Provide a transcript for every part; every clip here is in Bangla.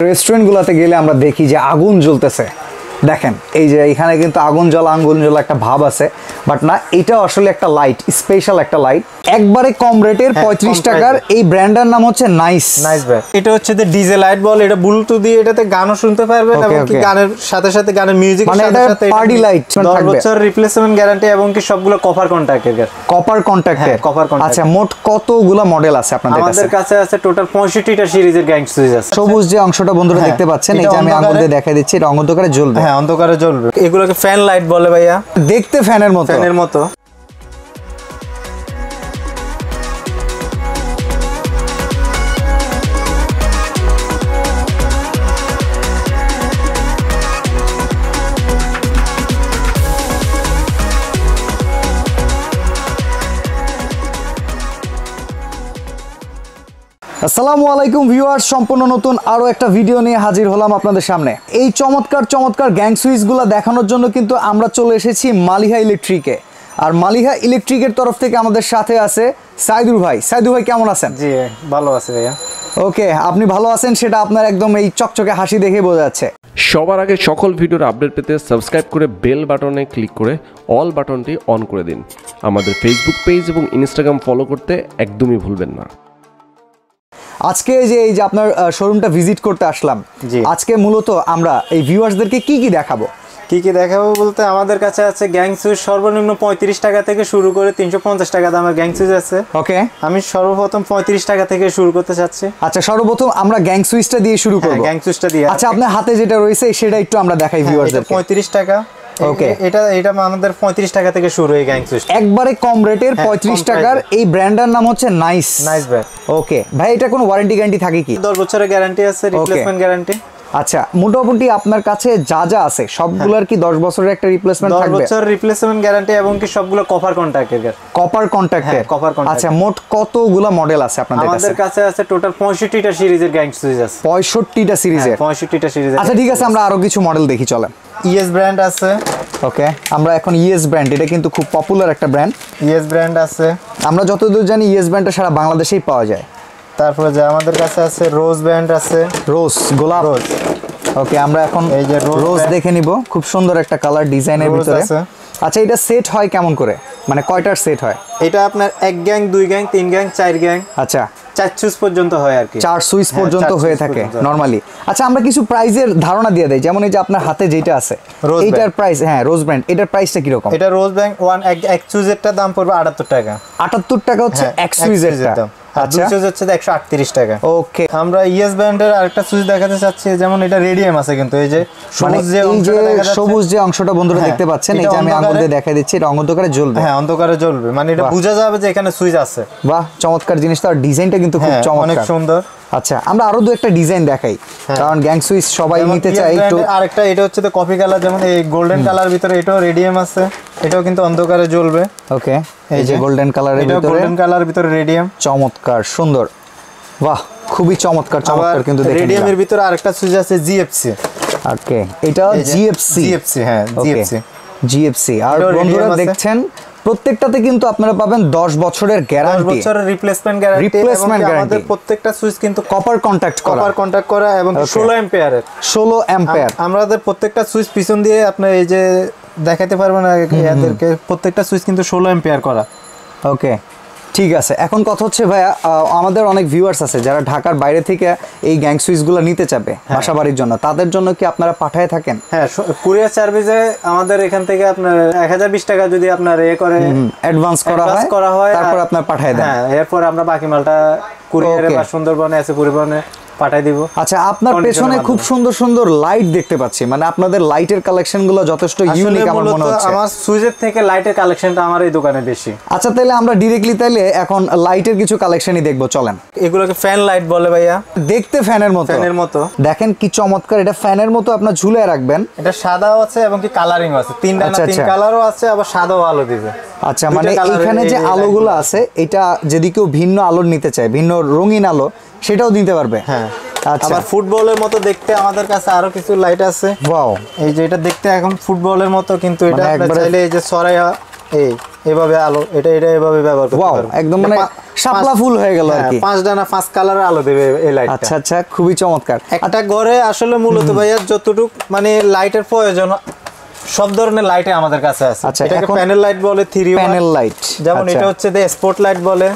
রেস্টুরেন্টগুলোতে গেলে আমরা দেখি যে আগুন জ্বলতেছে। দেখেন এই যে এখানে কিন্তু আগুন জ্বলা আঙ্গুল জ্বলা একটা ভাব আছে বাট না এটা আসলে একটা লাইট স্পেশাল একটা লাইট একবারে কম রেটের হ্যাঁ, পঁয়ত্রিশ টাকার এই ব্র্যান্ডের নাম হচ্ছে নাইস নাইস এটা হচ্ছে যে ডিজে লাইট বল এটা ব্লুটুথ দিয়ে এটাতে গানও শুনতে পারবেন এবং কি. গানের সাথে সাথে গানের মিউজিক মানে সাথে সাথে party light 10 বছর রিপ্লেসমেন্ট গ্যারান্টি এবং কি সবগুলো কভার কন্ট্যাক্টের কপার copper contact। আচ্ছা মোট কতগুলো মডেল আছে আপনাদের কাছে আমাদের কাছে? আছে টোটাল 65টা সিরিজের গ্যাং সুইচ আছে। সবুজ যে অংশটা বন্ধুরা হ্যাঁ, দেখতে পাচ্ছেন এই যে আমি আঙ্গুল দিয়ে দেখাই দিচ্ছি এটা অন্ধকারে জ্বলবে। হ্যাঁ অন্ধকারে জ্বলবে। এগুলোকে ফ্যান লাইট বলে ভাইয়া। দেখতে ফ্যানের মতো। ফ্যানের মতো। আসসালামু আলাইকুম ভিউয়ার্স সম্পূর্ণ নতুন আরও একটা ভিডিও নিয়ে হাজির হলাম আপনাদের সামনে। এই চমৎকার চমৎকার গ্যাং সুইচগুলো দেখানোর জন্য কিন্তু আমরা চলে এসেছি মালিহা ইলেকট্রিকে। আর মালিহা ইলেকট্রিকের তরফ থেকে আমাদের সাথে আছে সাইদুর ভাই। সাইদুর ভাই কেমন আছেন? জি ভালো আছে ভাইয়া। ওকে আপনি ভালো আছেন? সেটা আপনার একদম এই চকচকে হাসি দেখে বোঝা যাচ্ছে। সবার আগে সকল ভিডিওর আপডেট পেতে সাবস্ক্রাইব করে বেল বাটনে ক্লিক করে অল বাটনটি অন করে দিন। আমাদের ফেসবুক পেজ এবং ইনস্টাগ্রাম ফলো করতে একদমই ভুলবেন না। আজকে যে এই যে আপনার শোরুমটা ভিজিট করতে আসলাম। আজকে মূলত আমরা এই ভিউয়ার্সদেরকে কি কি দেখাবো? কি কি দেখাবো বলতে আমাদের কাছে আছে গ্যাং সুইচ সর্বনিম্ন পঁয়ত্রিশ টাকা থেকে শুরু করে তিনশো পঞ্চাশ টাকা দামের গ্যাং সুইচ আছে। ওকে আমি সর্বপ্রথম পঁয়ত্রিশ টাকা থেকে শুরু করতে চাচ্ছি। আচ্ছা সর্বপ্রথম আমরা গ্যাং সুইচটা দিয়ে শুরু হ্যাঁ করব। গ্যাং সুইচটা দিয়ে। আচ্ছা আপনার হাতে যেটা রয়েছে সেটা একটু আমরা দেখাই ভিউয়ার্সদেরকে পঁয়ত্রিশ টাকা। এ- এটা এটা আমাদের পঁয়ত্রিশ টাকা থেকে শুরু এই গ্যাং সুইচ একবারে কম রেটের হ্যাঁ, পঁয়ত্রিশ কম টাকার। এই ব্র্যান্ডের নাম হচ্ছে নাইস নাইস ব্যাগ ওকে ভাই এটা কোনো ওয়ারেন্টি গ্যারান্টি থাকে কি? দশ বছরের গ্যারান্টি আছে রিপ্লেসমেন্ট গ্যারান্টি আচ্ছা মোটামুটি আপনার কাছে যা যা আছে সবগুলোর কি দশ বছরের একটা রিপ্লেসমেন্ট থাকবে? বছর রিপ্লেসমেন্ট গ্যারান্টি এবং কি সবগুলো কভার কন্ট্যাক্টের কপার কন্ট্যাক্টে হ্যাঁ, copper আচ্ছা মোট কতগুলো মডেল আছে আপনাদের কাছে? আমাদের কাছে আছে টোটাল পঁয়ষট্টিটা সিরিজের গ্যাং সুইচ আছে। পঁয়ষট্টিটা সিরিজের পঁয়ষট্টিটা সিরিজের আচ্ছা ঠিক আছে আমরা আরও কিছু মডেল দেখি চলেন। ইএস ব্র্যান্ড আছে। ওকে আমরা এখন ইএস ব্র্যান্ড এটা কিন্তু খুব পপুলার একটা ব্র্যান্ড ইএস ব্র্যান্ড আছে। আমরা যতদূর জানি ইএস ব্র্যান্ডটা সারা বাংলাদেশেই পাওয়া যায়। তারপরে যে আমাদের কাছে আছে রোজ ব্র্যান্ড আছে। রোজ গোলাপ। রোজ ওকে আমরা এখন এই যে রোজ দেখে নিব খুব সুন্দর একটা কালার ডিজাইনের ভিতরে। আছে। আচ্ছা এটা সেট হয় কেমন করে? মানে কয়টার সেট হয়? এটা আপনার এক গ্যাং দুই গ্যাং তিন গ্যাং চার গ্যাং আচ্ছা। চার সুইচ পর্যন্ত হয় আর কি। চার সুইচ হ্যাঁ, পর্যন্ত হয়ে থাকে নরমালি আচ্ছা আমরা কিছু প্রাইজের ধারণা দিয়ে দেই যেমন এই যে আপনার হাতে যেটা আছে Rose এইটার প্রাইস হ্যাঁ রোজ ব্র্যান্ড এটার প্রাইসটা কীরকম? এটা রোজ ব্যাংক ওয়ান এক সুইচেরটার দাম পড়বে আটাত্তর টাকা। আটাত্তর টাকা হচ্ছে হ্যাঁ, এক সুইচেরটা। দাম। আচ্ছা। সুইচ হচ্ছে টাকা। ওকে আমরা ইএস ব্র্যান্ডের আরেকটা সুইচ দেখাতে চাচ্ছি যেমন এটা রেডিয়াম আছে কিন্তু এই যে মানে সবুজ যে অংশটা সবুজ যে অংশটা বন্ধুরা হ্যাঁ, দেখতে পাচ্ছেন এটা আমি আঙুল দিয়ে দেখাই দিচ্ছি এটা অন্ধকারে জ্বলবে। হ্যাঁ অন্ধকারে জ্বলবে। মানে এটা। বোঝা যাবে যে এখানে সুইচ আছে। বাহ চমৎকার জিনিসটা আর ডিজাইনটা কিন্তু খুব হ্যাঁ অনেক সুন্দর। আচ্ছা আমরা আরও দু একটা ডিজাইন দেখাই। হ্যাঁ। কারণ গ্যাং সুইচ সবাই নিতে চায় একটু আরেকটা এটা হচ্ছে তো কফি কালার যেমন এই গোল্ডেন কালার ভিতরে এটাও রেডিয়াম আছে। এটাও কিন্তু অন্ধকারে জ্বলবে। ওকে এই যে গোল্ডেন কালারের এটাও ভিতরে। গোল্ডেন কালার ভিতরে রেডিয়াম চমৎকার সুন্দর। বাহ খুবই চমৎকার চমৎকার কিন্তু দেখে রেডিয়ামের ভিতরে আরেকটা সুইচ আছে জিএফসি ওকে এটা জিএফসি জিএফসি হ্যাঁ জিএফসি জিএফসি আর বন্ধুরা। দেখছেন প্রত্যেকটাতে কিন্তু আপনারা পাবেন 10 বছরের গ্যারান্টি 10 গ্যারান্টি বছরের রিপ্লেসমেন্ট গ্যারান্টি Replacement আমাদের প্রত্যেকটা সুইচ কিন্তু কপার কন্টাক্ট করা। কপার কন্টাক্ট করা এবং Okay. 16 অ্যাম্পিয়ারের 16 অ্যাম্পিয়ার আমাদের প্রত্যেকটা সুইচ পিছন দিয়ে আপনার এই যে দেখাতে পারবেন না এদেরকে প্রত্যেকটা সুইচ কিন্তু 16 অ্যাম্পিয়ার করা। ওকে ঠিক আছে। এখন কথা হচ্ছে ভাইয়া আমাদের অনেক ভিউয়ার্স আছে যারা ঢাকার বাইরে থেকে এই গ্যাং সুইচগুলো নিতে চাবে বাসা বাড়ির জন্য। তাদের জন্য কি আপনারা পাঠায় থাকেন? হ্যাঁ কুরিয়ার সার্ভিসে আমাদের এখান থেকে আপনার এক হাজার বিশ টাকা যদি আপনার এ করে অ্যাডভান্স করা হয় করা হয় তারপর আপনার পাঠায় দেন। হ্যাঁ এরপর আমরা বাকি মালটা কুরিয়ারে বা সুন্দরবনে আছে পরিবহনে পাঠাই দিব। আচ্ছা আপনার পেছনে খুব সুন্দর সুন্দর লাইট দেখতে পাচ্ছি। মানে আপনাদের লাইটের কালেকশনগুলো যথেষ্ট ইউনিক আমার মনে হচ্ছে। আমার সুইচের থেকে লাইটের কালেকশনটা আমার এই দোকানে বেশি। আচ্ছা তাহলে আমরা ডিরেক্টলি তাহলে এখন লাইটের কিছু কালেকশনই দেখব চলেন। এগুলোকে ফ্যান লাইট বলে ভাইয়া। দেখতে ফ্যানের মতো। ফ্যানের মতো। দেখেন কি চমৎকার এটা ফ্যানের মতো আপনার ঝুলে রাখবেন। এটা সাদাও আছে এবং কি কালারিং আছে। তিনটা আচ্ছা, তিন আচ্ছা। কালারও আছে আবার সাদাও আলো দিবে। আচ্ছা মানে এখানে যে আলোগুলো আছে এটা যদি কেউ ভিন্ন আলোর নিতে চায় ভিন্ন রঙিন আলো সেটাও দিতে পারবে। হ্যাঁ। আচ্ছা। আবার ফুটবলের মতো দেখতে আমাদের কাছে আরও কিছু লাইট আছে। ওয়াও এই যে এটা দেখতে এখন ফুটবলের মতো কিন্তু এটা মানে আপনার চাইলে এই যে সরাইয়া এই এভাবে আলো এটা এটা এভাবে ব্যবহার করতে পারবেন একদম মানে শাপলা ফুল হয়ে গেল আর হ্যাঁ, কি। পাঁচ ডানা পাঁচ কালারের আলো দেবে এই লাইটটা আচ্ছা আচ্ছা খুবই চমৎকার। একটা ঘরে আসলে মূলত ভাইয়া যতটুক মানে লাইটের প্রয়োজন সব ধরনের লাইট আমাদের কাছে আছে। আচ্ছা, এটাকে প্যানেল লাইট বলে থ্রি প্যানেল লাইট যেমন এটা হচ্ছে যে স্পট লাইট বলে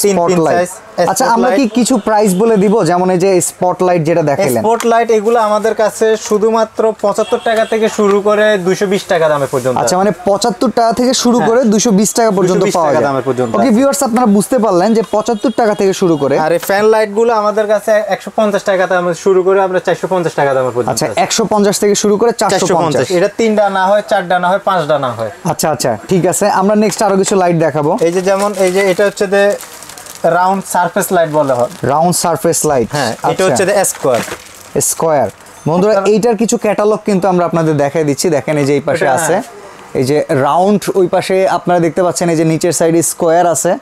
সিন পিন সাইজ আচ্ছা আমরা কি কিছু প্রাইস বলে দিব? যেমন এই যে স্পটলাইট যেটা দেখাইলেন। স্পট লাইট এগুলো আমাদের কাছে শুধুমাত্র পঁচাত্তর টাকা থেকে শুরু করে দুইশো বিশ টাকা দামে পর্যন্ত। আচ্ছা মানে পঁচাত্তর টাকা থেকে শুরু করে দুশো বিশ টাকা পর্যন্ত পাওয়া যায়। দামের পর্যন্ত। ওকে ভিউয়ার্স আপনারা বুঝতে পারলেন যে পঁচাত্তর টাকা থেকে শুরু করে আর এই ফ্যান লাইটগুলো আমাদের কাছে একশো পঞ্চাশ টাকা দামে শুরু করে আমরা চারশো পঞ্চাশ টাকা দামের পর্যন্ত আচ্ছা একশো পঞ্চাশ থেকে শুরু করে চারশো চারশো পঞ্চাশ। পঞ্চাশ এটা তিন ডানা হয় চার ডানা হয় পাঁচ ডানা হয়। আচ্ছা আচ্ছা ঠিক আছে। আমরা নেক্সট আরও কিছু লাইট দেখাবো। এই যে যেমন এই যে এটা হচ্ছে যে রাউন্ড সারফেস লাইট বলা হয়। Round surface light. হ্যাঁ এটা হচ্ছে যে স্কোয়ার স্কোয়ার। বন্ধুরা এইটার কিছু ক্যাটালগ কিন্তু আমরা আপনাদের দেখাই দিচ্ছি। দেখেন এই যে এই পাশে আছে হ্যাঁ। এই যে রাউন্ড ওই পাশে আপনারা দেখতে পাচ্ছেন এই যে নিচের সাইডে স্কোয়ার আছে।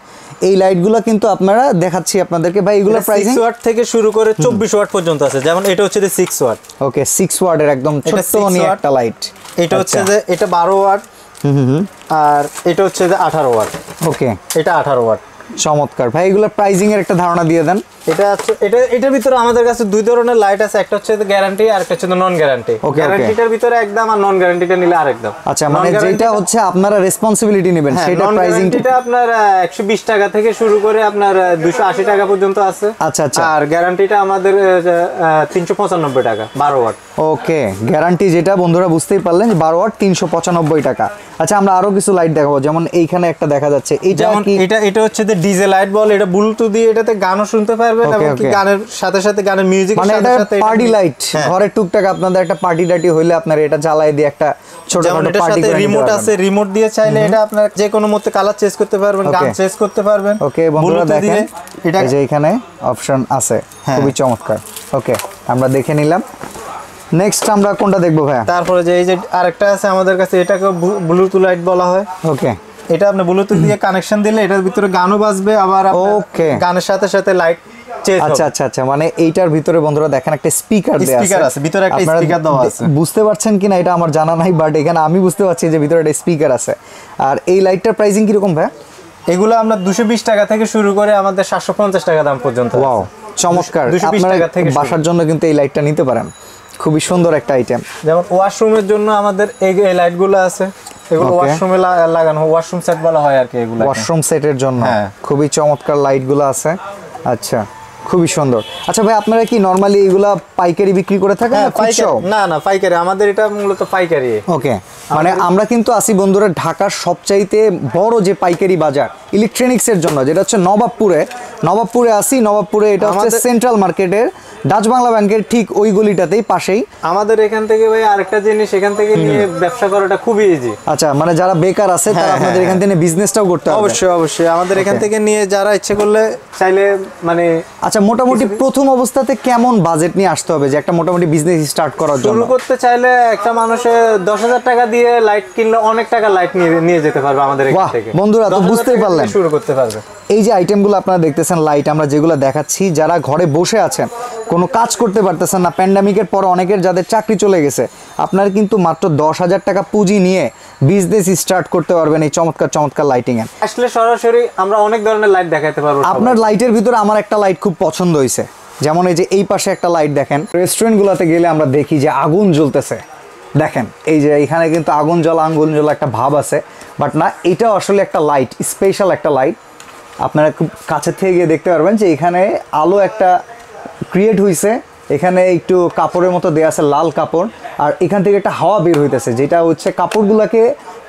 এই লাইটগুলো কিন্তু আপনারা দেখাচ্ছি আপনাদেরকে। ভাই এগুলো প্রাইস সিক্স ওয়াট থেকে শুরু করে চব্বিশ ওয়াট পর্যন্ত আছে। যেমন এটা হচ্ছে যে সিক্স ওয়াট ওকে সিক্স ওয়ার্ডের একদম 6 নিয়ে একটা লাইট এটা হচ্ছে আচ্ছা। যে এটা বারো ওয়াট হুম হুম আর এটা হচ্ছে যে আঠারো ওয়াট ওকে। এটা আঠারো ওয়াট চমৎকার। ভাই এগুলো প্রাইজিং এর একটা ধারণা দিয়ে দেন। এটা এটা এটার ভিতরে আমাদের কাছে দুই ধরনের লাইট আছে একটা হচ্ছে গ্যারান্টি আর একটা হচ্ছে নন গ্যারান্টি. গ্যারান্টিটার ভিতরে একদম আর নন গ্যারান্টিটা নিলে আরেকদম। আচ্ছা মানে যেটা হচ্ছে আপনারা রেসপন্সিবিলিটি নেবেন হ্যাঁ, সেটা প্রাইজিং এটা আপনার একশো বিশ টাকা থেকে শুরু করে আপনার দুশো আশি টাকা পর্যন্ত আছে। আচ্ছা, আচ্ছা। আর গ্যারান্টিটা আমাদের তিনশো পঁচানব্বই টাকা বারো ওয়াট। ওকে গ্যারান্টি যেটা বন্ধুরা বুঝতেই পারলেন যে বারো ওয়াট তিনশো পঁচানব্বই টাকা। আচ্ছা আমরা আরও কিছু লাইট দেখাবো যেমন এইখানে একটা দেখা যাচ্ছে এইটা কি এটা এটা হচ্ছে যে ডিজে লাইট বল এটা ব্লুটুথ দিয়ে এটাতে গানও শুনতে পারবেন এবং কি গানের সাথে সাথে গানের মিউজিক মানে এটা পার্টি লাইট ঘরের টুকটাক আপনাদের একটা পার্টি টাটি হইলে আপনার এটা দিয়ে একটা পার্টি সাথে রিমোট আছে রিমোট দিয়ে চাইলে এটা আপনার যে কোনো মধ্যে কালার চেঞ্জ করতে পারবেন গান চেঞ্জ করতে পারবেন। ওকে বন্ধুরা দেখেন এটা যে এখানে অপশন আছে। হ্যাঁ। খুবই চমৎকার। ওকে আমরা দেখে নিলাম। নেক্সট আমরা কোনটা দেখব ভাইয়া? তারপরে যে এই যে আরেকটা আছে আমাদের কাছে এটাকে ব্লুটুথ লাইট বলা হয়। ওকে এটা আপনি ব্লুটুথ দিয়ে কানেকশন দিলে এটার ভিতরে গানও বাজবে আবার ওকে গানের সাথে সাথে লাইট আচ্ছা আচ্ছা আচ্ছা মানে এইটার ভিতরে বন্ধুরা দেখেন একটা স্পিকার দেয়া Speaker আছে, ভিতরে একটা speaker দেওয়া আছে। বুঝতে পারছেন কিনা এটা আমার জানা নাই বাট এখানে আমি বুঝতে পারছি যে ভিতরে একটা স্পিকার আছে। আর এই লাইটটার প্রাইসিং কীরকম ভাই? এগুলো আমরা দুশো বিশ টাকা থেকে শুরু করে আমাদের সাতশো পঞ্চাশ টাকা দাম পর্যন্ত ওয়াও চমৎকার। আপনারা। বাসার জন্য কিন্তু এই লাইটটা নিতে পারেন। খুবই সুন্দর একটা আইটেম যেমন ওয়াশরুমের জন্য আমাদের এই লাইটগুলো আছে। এগুলো. ওয়াশরুমে লাগানো ওয়াশরুম সেট বলা হয় আর কি এগুলো ওয়াশরুম সেটের জন্য। হ্যাঁ। খুবই চমৎকার লাইটগুলো আছে। আচ্ছা। খুবই সুন্দর। আচ্ছা ভাই আপনারা কি নরমালি এগুলা পাইকারি বিক্রি করে থাকেন হ্যাঁ না পাইকারি না না পাইকারি। আমাদের এটা মূলত পাইকারি। ওকে। মানে আমরা কিন্তু আসি বন্ধুরা ঢাকার সবচাইতে বড় যে পাইকারি বাজার ইলেকট্রনিক্সের জন্য যেটা হচ্ছে নবাবপুরে নবাবপুরে আসি নবাবপুরে এটা হচ্ছে সেন্ট্রাল মার্কেটের ডাচ বাংলা ব্যাংকের ঠিক ওই গলিটাতেই পাশেই। আমাদের এখান থেকে ভাই আরেকটা জিনিস এখান থেকে নিয়ে ব্যবসা করাটা খুবই ইজি আচ্ছা মানে যারা বেকার আছে তারা হ্যাঁ, আপনাদের হ্যাঁ, এখান থেকে বিজনেসটাও করতে হবে অবশ্যই অবশ্যই। আমাদের এখান থেকে নিয়ে যারা ইচ্ছে করলে চাইলে মানে আচ্ছা মোটামুটি প্রথম অবস্থাতে কেমন বাজেট নিয়ে আসতে হবে? যে একটা মোটামুটি বিজনেস স্টার্ট করার জন্য। শুরু করতে চাইলে একটা মানুষে দশ হাজার টাকা দিয়ে লাইট কিনলে অনেক টাকা লাইট নিয়ে নিয়ে যেতে পারবে আমাদের এখান থেকে। বন্ধুরা তো বুঝতেই পারলেন। শুরু করতে পারবে। এই যে আইটেমগুলো আপনারা দেখতেছেন লাইট আমরা যেগুলো দেখাচ্ছি যারা ঘরে বসে আছেন কোনো কাজ করতে পারতেছেন না প্যান্ডামিকের পর অনেকের যাদের চাকরি চলে গেছে আপনারা কিন্তু মাত্র দশ হাজার টাকা পুঁজি নিয়ে বিজনেস স্টার্ট করতে পারবেন এই চমৎকার চমৎকার লাইটিং এর আসলে সরাসরি আমরা অনেক ধরনের লাইট দেখাতে পারব আপনার লাইটের ভিতরে আমার একটা লাইট খুব পছন্দ হয়েছে। যেমন এই যে এই পাশে একটা লাইট দেখেন। রেস্টুরেন্টগুলোতে গেলে আমরা দেখি যে আগুন জ্বলতেছে। দেখেন এই যে এখানে কিন্তু আগুন জ্বলা আঙ্গুল জ্বলা একটা ভাব আছে। বাট না এটা আসলে একটা লাইট স্পেশাল একটা লাইট আপনারা খুব কাছে থেকে গিয়ে দেখতে পারবেন যে এখানে আলো একটা ক্রিয়েট হয়েছে এখানে একটু কাপড়ের মতো দেওয়া আছে, লাল কাপড়। আর এখান থেকে একটা হাওয়া বের হইতেছে, যেটা হচ্ছে কাপড়গুলোকে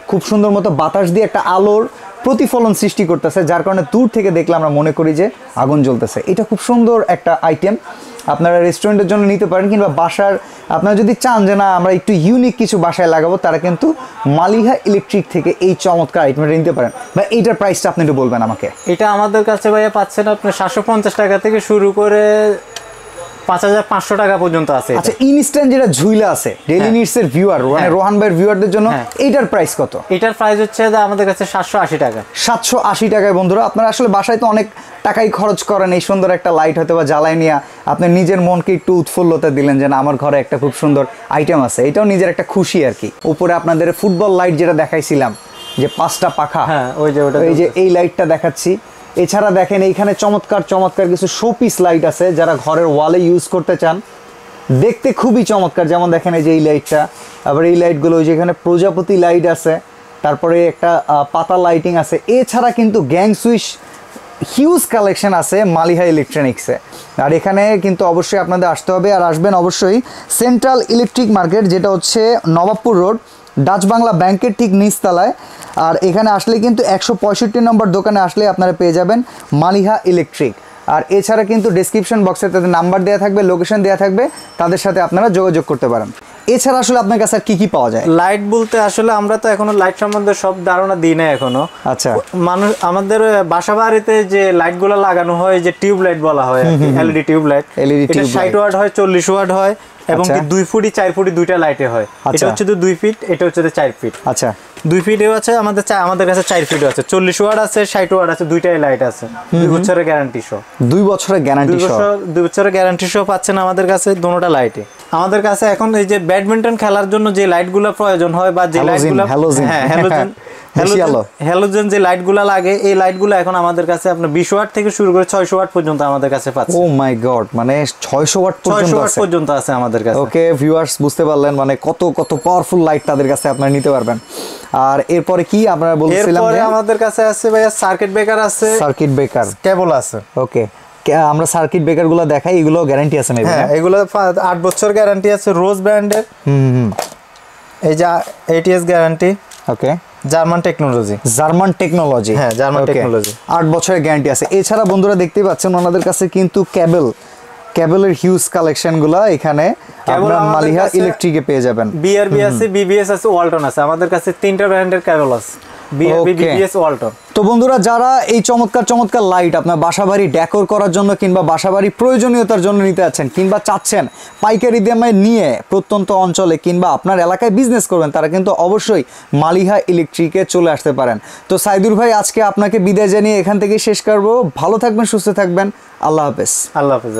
খুব সুন্দর মতো বাতাস দিয়ে একটা আলোর প্রতিফলন সৃষ্টি করতেছে, যার কারণে দূর থেকে দেখলে আমরা মনে করি যে আগুন জ্বলতেছে। এটা খুব সুন্দর একটা আইটেম আপনারা রেস্টুরেন্টের জন্য নিতে পারেন কিংবা বাসার, আপনারা যদি চান যে না, আমরা একটু ইউনিক কিছু বাসায় লাগাবো, তারা কিন্তু মালিহা ইলেকট্রিক থেকে এই চমৎকার আইটেমটা নিতে পারেন। বা এইটার প্রাইসটা আপনি একটু বলবেন আমাকে। এটা আমাদের কাছে ভাইয়া পাচ্ছেন আপনি সাতশো টাকা থেকে শুরু করে পাঁচ হাজার পাঁচশো টাকা পর্যন্ত আছে। আচ্ছা ইনস্ট্যান্ট যেটা ঝুইলা আছে হ্যাঁ। নিডস এর ভিউয়ার মানে হ্যাঁ। রোহান ভাইয়ের ভিউয়ারদের জন্য হ্যাঁ। এইটার প্রাইস কত এটার প্রাইস হচ্ছে আমাদের কাছে সাতশো আশি টাকা সাতশো আশি টাকায় বন্ধুরা আপনারা আসলে বাসায় তো অনেক টাকাই খরচ করেন এই সুন্দর একটা লাইট হয়তো বা জ্বালাই নিয়ে আপনি নিজের মনকে একটু উৎফুল্লতা দিলেন যে না আমার ঘরে একটা খুব সুন্দর আইটেম আছে এটাও নিজের একটা খুশি আর কি উপরে আপনাদের ফুটবল লাইট যেটা দেখাইছিলাম যে পাঁচটা পাখা হ্যাঁ ওই যে ওটা এই যে এই লাইটটা দেখাচ্ছি এছাড়া দেখেন এইখানে চমৎকার চমৎকার কিছু শোপিস লাইট আছে যারা ঘরের ওয়ালে ইউজ করতে চান। দেখতে খুবই চমৎকার, যেমন দেখেন এই যে এই লাইটটা আবার এই লাইটগুলো ওই যে এখানে প্রজাপতি লাইট আছে, তারপরে একটা পাতা লাইটিং আছে। এছাড়া কিন্তু গ্যাং সুইচ হিউজ কালেকশন আছে মালিহা ইলেকট্রনিক্সে আর এখানে কিন্তু অবশ্যই আপনাদের আসতে হবে, আর আসবেন অবশ্যই সেন্ট্রাল ইলেকট্রিক মার্কেট যেটা হচ্ছে নবাবপুর রোড ডাচ বাংলা ব্যাংকের ঠিক নিচতলায়। আর এখানে আসলে কিন্তু একশো পঁয়ষট্টি নম্বর দোকানে আসলে আপনারা পেয়ে যাবেন মালিহা ইলেকট্রিক আর এছাড়া কিন্তু ডেসক্রিপশন বক্সে তাদের নাম্বার দেওয়া থাকবে লোকেশন দেওয়া থাকবে তাদের সাথে আপনারা যোগাযোগ করতে পারেন। এছাড়া আসলে আপনার কাছে আর কী কী পাওয়া যায়? লাইট বলতে আসলে আমরা তো এখনও লাইট সম্বন্ধে সব ধারণা দিই না এখনও। আচ্ছা। মানুষ আমাদের বাসা বাড়িতে যে লাইটগুলো লাগানো হয় যে টিউব লাইট বলা হয় এলইডি টিউব লাইট tube ষাট light। ওয়াট হয় চল্লিশ ওয়াট হয়। এবং আচ্ছা। কি দুই ফুটি চার ফুটি দুইটা লাইটে হয় আচ্ছা। এটা হচ্ছে তো দুই ফিট এটা হচ্ছে তো চার ফিট আচ্ছা দুই ফিটেও আছে আমাদের আমাদের কাছে চার ফিটও আছে চল্লিশ ওয়াট আছে ষাট ওয়াট আছে দুইটাই লাইট আছে দুই বছরের গ্যারান্টি সহ দুই বছরের দুই গ্যারান্টি সহ দুই বছরের গ্যারান্টি সহ পাচ্ছেন আমাদের কাছে দুটোটা লাইটে আমাদের কাছে এখন এই যে ব্যাডমিন্টন খেলার জন্য যে লাইটগুলো প্রয়োজন হয় বা যে লাইটগুলো। হ্যাঁ হ্যালোজেন। হ্যালোজেন যে লাইটগুলো লাগে এই লাইটগুলো এখন আমাদের কাছে আপনার বিশ ওয়াট থেকে শুরু করে ছয়শো ওয়াট পর্যন্ত আমাদের কাছে ও মাই গড মানে ছয়শো ওয়াট ছয়শো পর্যন্ত ওয়াট আছে। পর্যন্ত আছে আমাদের কাছে। ওকে ভিউয়ার্স বুঝতে পারলেন মানে কত কত পাওয়ারফুল লাইট তাদের কাছে আপনারা নিতে পারবেন। আর এরপরে কি আপনারা বলছিলাম এরপরে যে? আমাদের কাছে আছে ভাইয়া সার্কিট ব্রেকার আছে। সার্কিট ব্রেকার কেবল আছে। ওকে আমরা সার্কিট ব্রেকারগুলো দেখাই এগুলো গ্যারান্টি আছে মেবি হ্যাঁ এগুলো পা- আট বছর গ্যারান্টি আছে রোজ ব্র্যান্ডের হুম হুম এই যে ATS guarantee okay German technology. German technology. হ্যাঁ, জার্মান টেকনোলজি। আট বছরের গ্যারান্টি আছে। এছাড়া বন্ধুরা দেখতে পাচ্ছেন ওনাদের কাছে কিন্তু ক্যাবেল ক্যাবেলের হিউজ কালেকশনগুলা এখানে আপনারা মালিহা ইলেকট্রিকে পেয়ে যাবেন। বিআরবি আছে বিবিএস আছে ওয়ালটন আছে। আমাদের কাছে তিনটা ব্র্যান্ডের ক্যাবেল আছে। তো বন্ধুরা যারা এই চমৎকার চমৎকার লাইট আপনার বাসাবাড়ি ডেকোর করার জন্য কিংবা বাসাবাড়ি প্রয়োজনীয়তার জন্য নিতে আছেন কিংবা চাচ্ছেন পাইকারি দামে নিয়ে প্রত্যন্ত অঞ্চলে কিংবা আপনার এলাকায় বিজনেস করবেন তারা কিন্তু অবশ্যই মালিহা ইলেকট্রিকে চলে আসতে পারেন। তো সাইদুর ভাই আজকে আপনাকে বিদায় জানিয়ে এখান থেকে শেষ করব। ভালো থাকবেন সুস্থ থাকবেন। আল্লাহ হাফেজ। আল্লাহ হাফেজ